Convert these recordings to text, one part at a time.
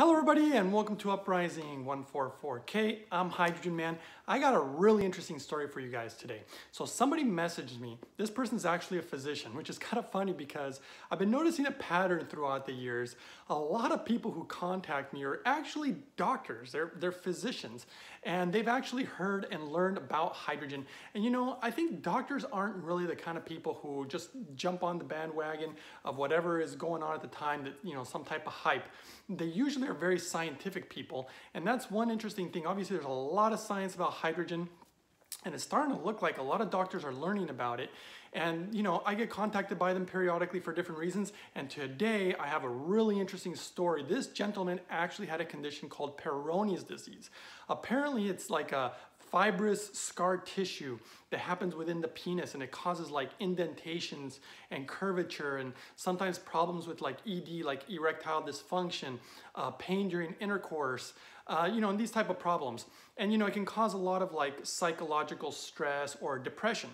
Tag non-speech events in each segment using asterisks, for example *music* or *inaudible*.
Hello everybody and welcome to Uprising 144K. I'm Hydrogen Man. I got a really interesting story for you guys today. So somebody messaged me. This person's actually a physician, which is *laughs* kind of funny because I've been noticing a pattern throughout the years. A lot of people who contact me are actually doctors. They're, they're physicians and they've actually heard and learned about hydrogen. And you know, I think doctors aren't really the kind of people who just jump on the bandwagon of whatever is going on at the time that, you know, some type of hype. They usually are very scientific people. And that's one interesting thing. Obviously, there's a lot of science about hydrogen and it's starting to look like a lot of doctors are learning about it and you know i get contacted by them periodically for different reasons and today i have a really interesting story this gentleman actually had a condition called peyronie's disease apparently it's like a fibrous scar tissue that happens within the penis and it causes like indentations and curvature and sometimes problems with like ED, like erectile dysfunction, uh, pain during intercourse, uh, you know, and these type of problems. And you know, it can cause a lot of like psychological stress or depression,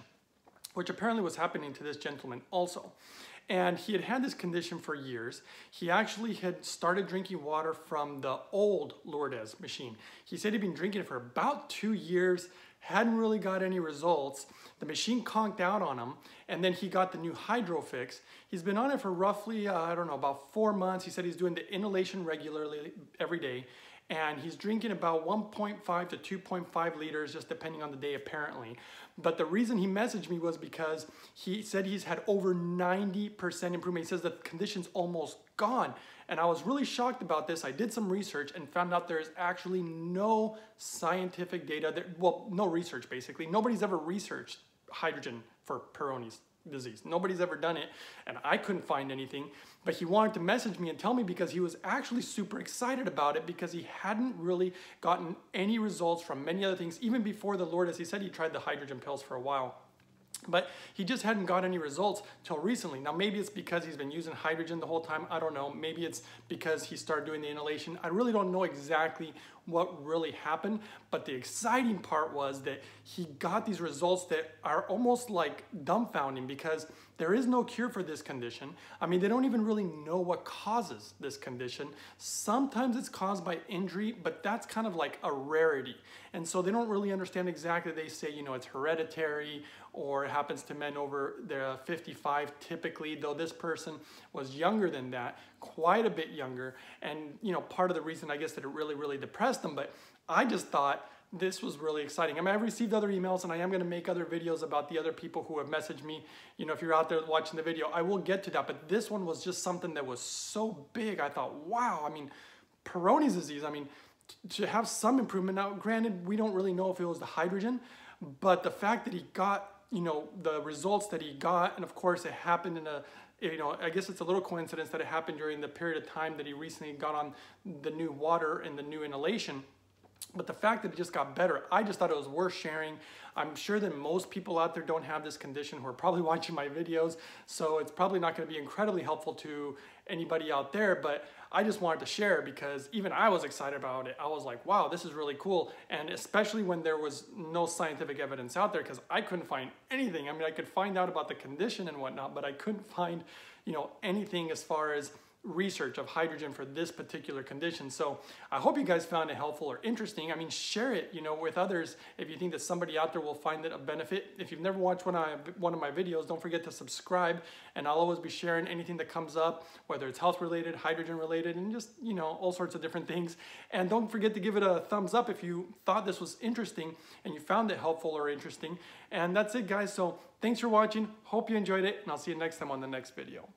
which apparently was happening to this gentleman also. And he had had this condition for years. He actually had started drinking water from the old Lourdes machine. He said he'd been drinking it for about two years, hadn't really got any results. The machine conked out on him, and then he got the new Hydrofix. He's been on it for roughly, uh, I don't know, about four months. He said he's doing the inhalation regularly every day and he's drinking about 1.5 to 2.5 liters just depending on the day apparently. But the reason he messaged me was because he said he's had over 90% improvement. He says the condition's almost gone. And i was really shocked about this. I did some research and found out there's actually no scientific data that, well no research basically. Nobody's ever researched hydrogen for Peyronie's disease. Nobody's ever done it, and I couldn't find anything. But he wanted to message me and tell me because he was actually super excited about it because he hadn't really gotten any results from many other things, even before the Lourdes, as he said he tried the hydrogen pills for a while. But he just hadn't got any results till recently. Now, maybe it's because he's been using hydrogen the whole time. I don't know. Maybe it's because he started doing the inhalation. I really don't know exactly what really happened. But the exciting part was that he got these results that are almost like dumbfounding because there is no cure for this condition. I mean, they don't even really know what causes this condition. Sometimes it's caused by injury, but that's kind of like a rarity. And so they don't really understand exactly. They say, you know, it's hereditary or it happens to men over the 55 typically, though this person was younger than that, quite a bit younger. And, you know, part of the reason I guess that it really, really depressed them, but I just thought this was really exciting. I mean, I've received other emails and I am gonna make other videos about the other people who have messaged me. You know, if you're out there watching the video, I will get to that, but this one was just something that was so big. I thought, wow, I mean, Peyronie's disease, I mean, to have some improvement. Now, granted, we don't really know if it was the hydrogen, but the fact that he got, you know, the results that he got, and of course it happened in a, you know, I guess it's a little coincidence that it happened during the period of time that he recently got on the new water and the new inhalation. But the fact that it just got better, I just thought it was worth sharing. I'm sure that most people out there don't have this condition who are probably *laughs* watching my videos, so it's probably not gonna be incredibly helpful to anybody out there, but I just wanted to share because even I was excited about it. I was like, wow, this is really cool. And especially when there was no scientific evidence out there because I couldn't find anything. I mean, I could find out about the condition and whatnot, but I couldn't find, you know, anything as far as research of hydrogen for this particular condition. So I hope you guys found it helpful or interesting. I mean, share it, you know, with others if you think that somebody out there will find it a benefit. If you've never watched one of, one of my videos, don't forget to subscribe and I'll always be sharing anything that comes up, whether it's health related, hydrogen related, and just, you know, all sorts of different things. And don't forget to give it a thumbs up if you thought this was interesting and you found it helpful or interesting. And that's it guys. So thanks for watching. Hope you enjoyed it and I'll see you next time on the next video.